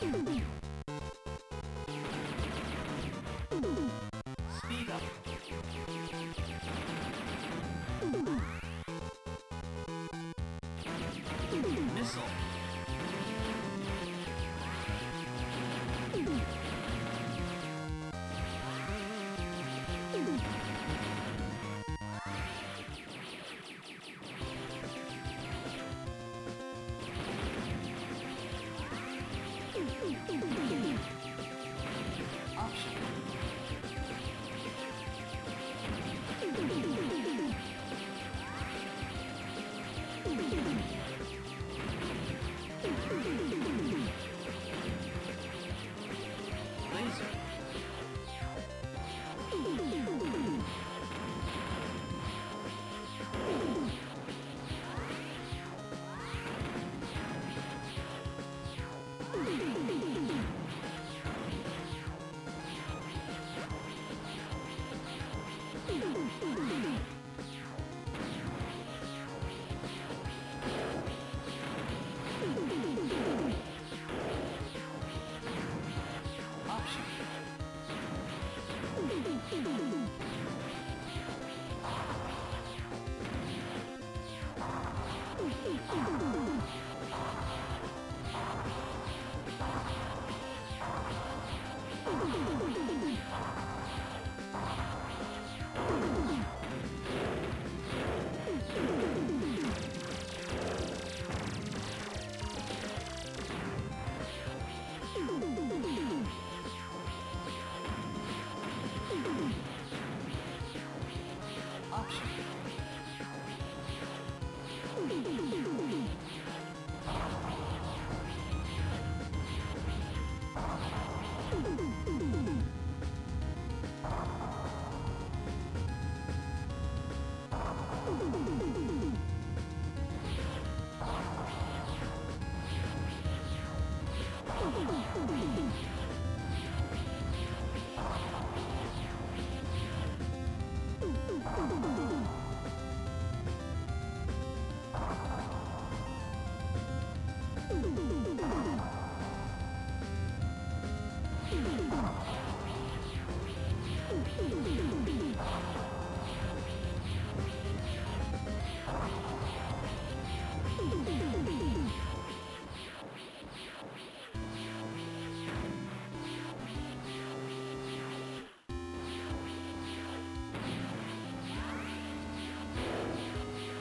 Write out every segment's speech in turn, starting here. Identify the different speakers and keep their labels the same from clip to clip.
Speaker 1: Thank you.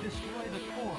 Speaker 1: Destroy the core.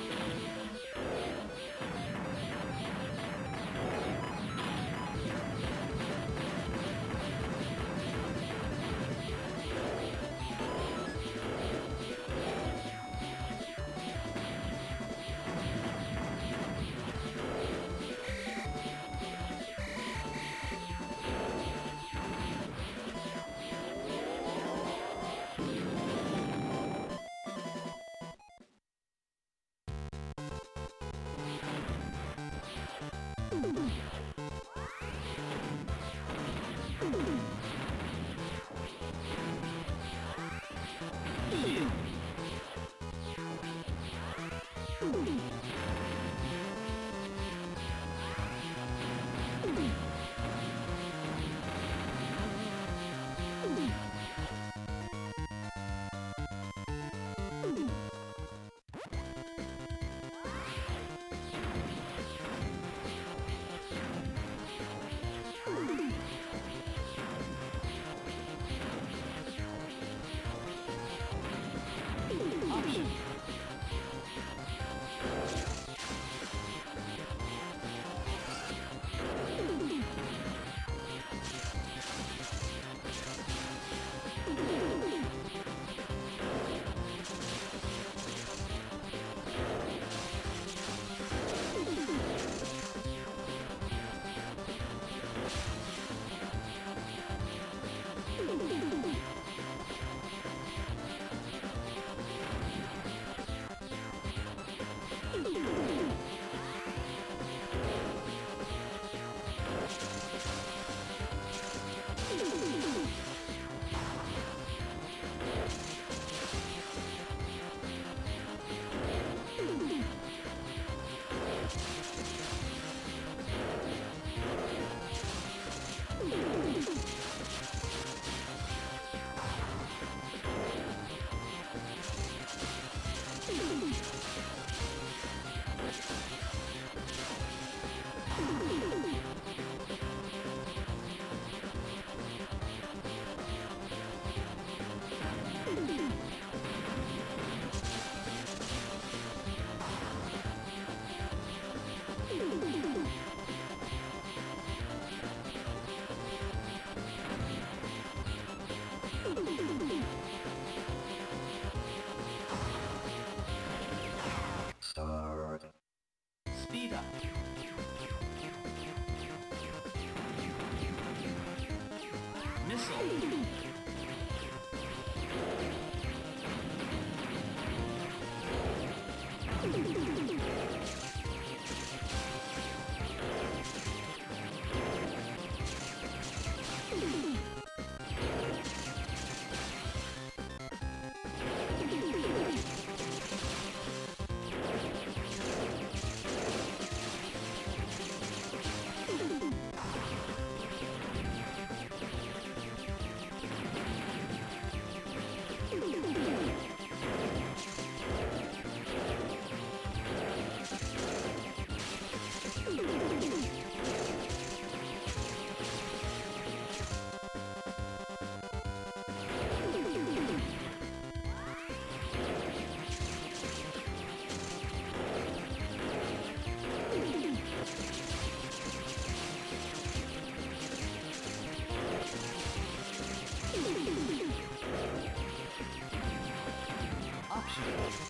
Speaker 1: Missile. Option.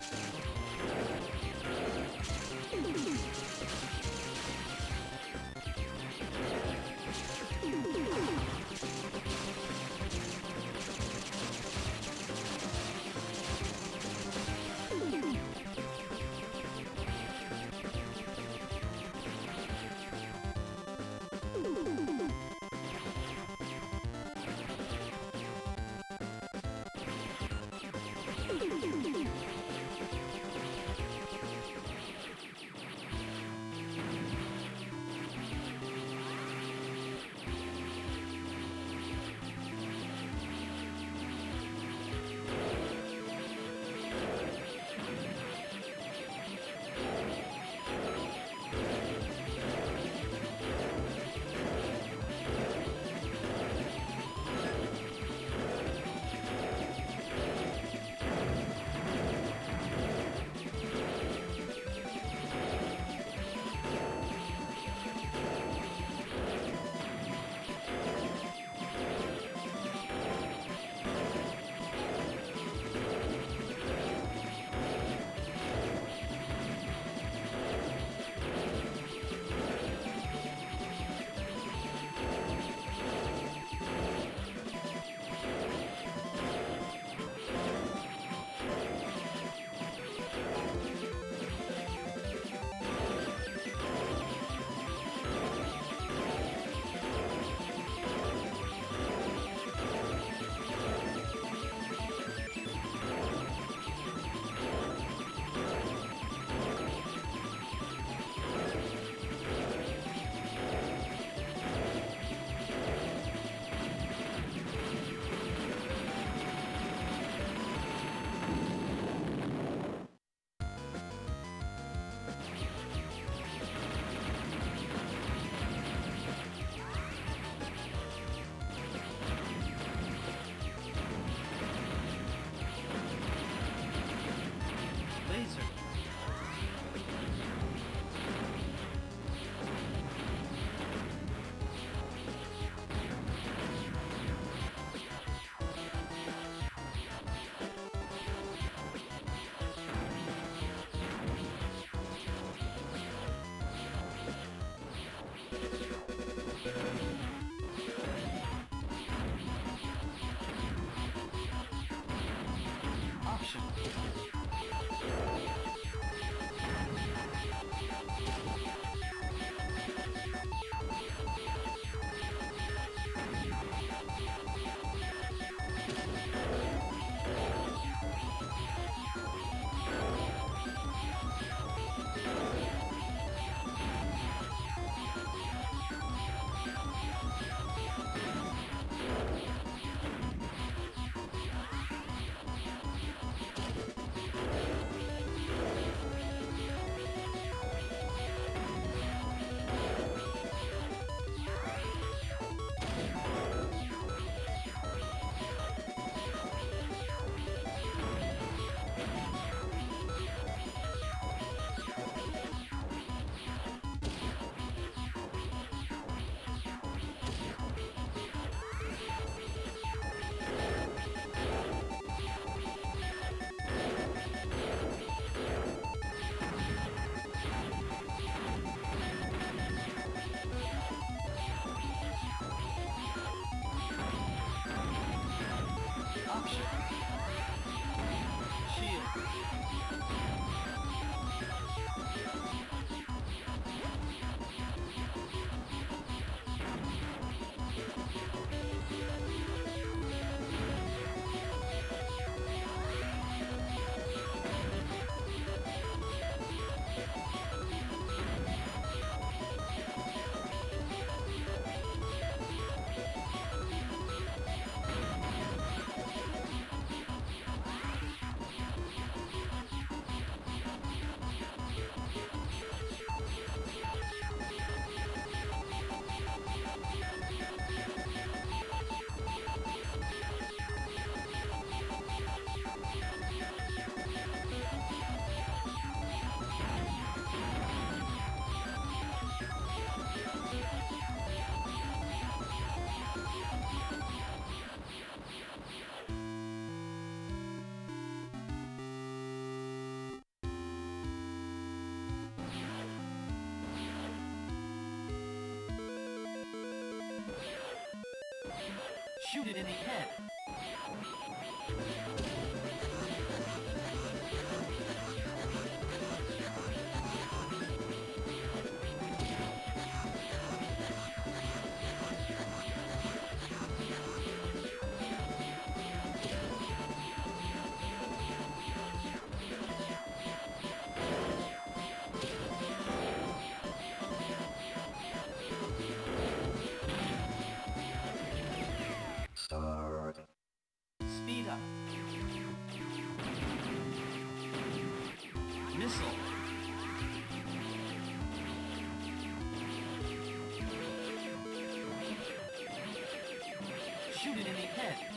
Speaker 1: Shit. Shoot it in the head. Missile. Shoot it in the head.